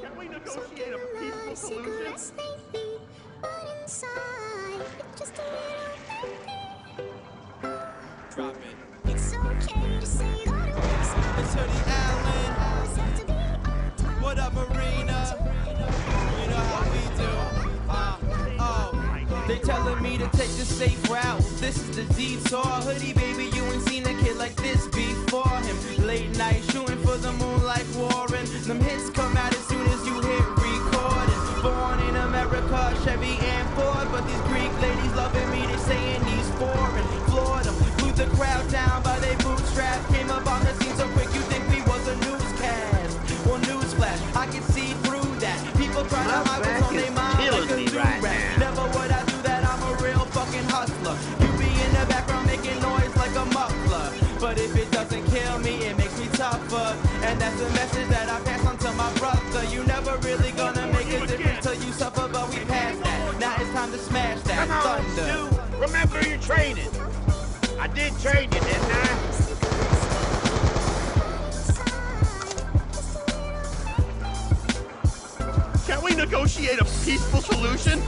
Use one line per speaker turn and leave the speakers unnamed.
Can we negotiate a peaceful solution?
Drop it.
It's okay to say that it works out.
It's Hoodie Allen.
Always have to be on time.
What up, Arena? You know how we do. Uh, oh. They telling me to take the safe route. This is the detour. Hoodie, baby, you ain't seen a kid like warring. Them hits come out as soon as you hit recording. Born in America, Chevy and Ford. But these Greek ladies loving me, they saying he's foreign. Floored them, blew the crowd down by they bootstraps. Came up on the scene so quick, you think we was a newscast. Well, newsflash, I can see through that. People trying to hide what's on their mind like a
right
rap.
now.
Never would I do that, I'm a real fucking hustler. You be in the background making noise like a muffler. But if it The message that I pass on to my brother. You never really gonna make a difference till you suffer, but we passed that. Now it's time to smash that
Come on,
thunder.
Stu. Remember your training. I did train you, didn't I?
Can we negotiate a peaceful solution?